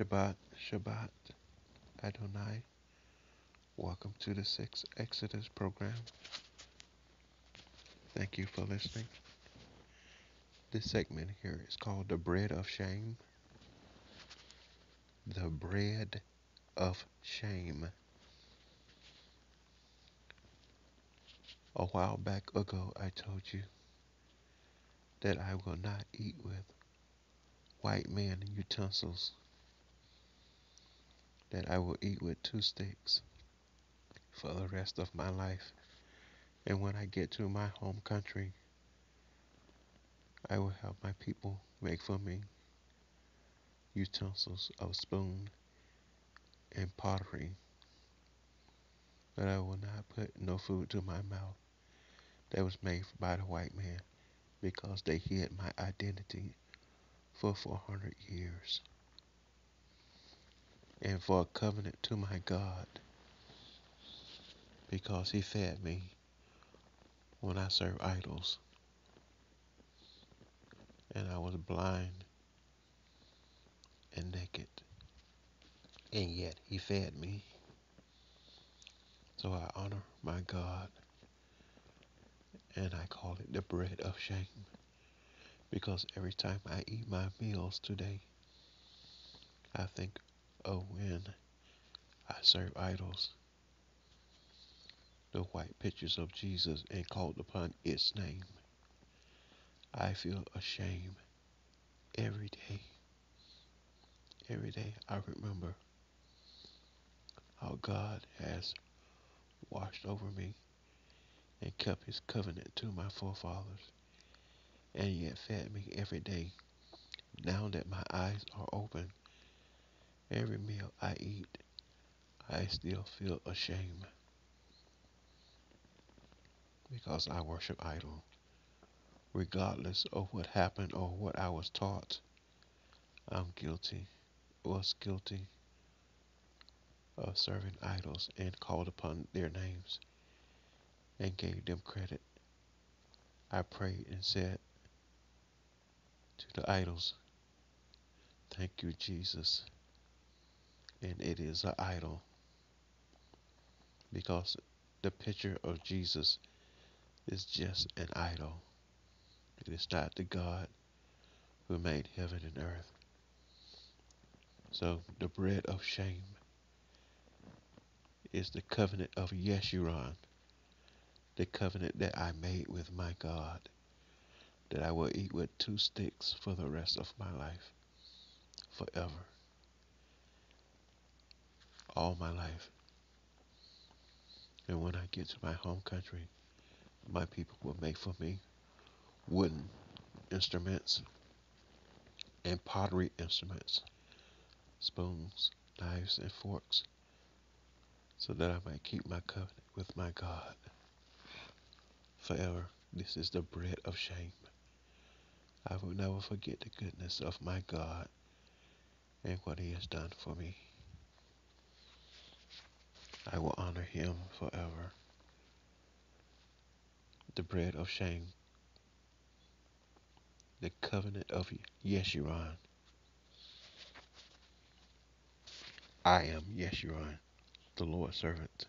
Shabbat, Shabbat, Adonai. Welcome to the Sixth Exodus program. Thank you for listening. This segment here is called The Bread of Shame. The Bread of Shame. A while back ago, I told you that I will not eat with white man utensils, that I will eat with two sticks for the rest of my life. And when I get to my home country, I will have my people make for me utensils of spoon and pottery. But I will not put no food to my mouth that was made by the white man because they hid my identity for 400 years. And for a covenant to my God because he fed me when I served idols and I was blind and naked. And yet he fed me. So I honor my God and I call it the bread of shame. Because every time I eat my meals today, I think of when I served idols, the white pictures of Jesus, and called upon its name. I feel ashamed every day. Every day I remember how God has watched over me and kept his covenant to my forefathers, and yet fed me every day. Now that my eyes are open, every meal I eat, I still feel ashamed because I worship idol. Regardless of what happened or what I was taught, I'm guilty, was guilty of serving idols and called upon their names and gave them credit. I prayed and said to the idols, Thank you, Jesus. And it is an idol because the picture of Jesus is just an idol. It is not the God who made heaven and earth. So the bread of shame is the covenant of Yeshurun, the covenant that I made with my God, that I will eat with two sticks for the rest of my life, forever, all my life. And when I get to my home country, my people will make for me wooden instruments and pottery instruments, spoons, knives, and forks, so that I might keep my covenant with my God forever. This is the bread of shame. I will never forget the goodness of my God and what he has done for me. I will honor him forever. The bread of shame, the covenant of Yeshurun. I am Yeshurun, the Lord's servant.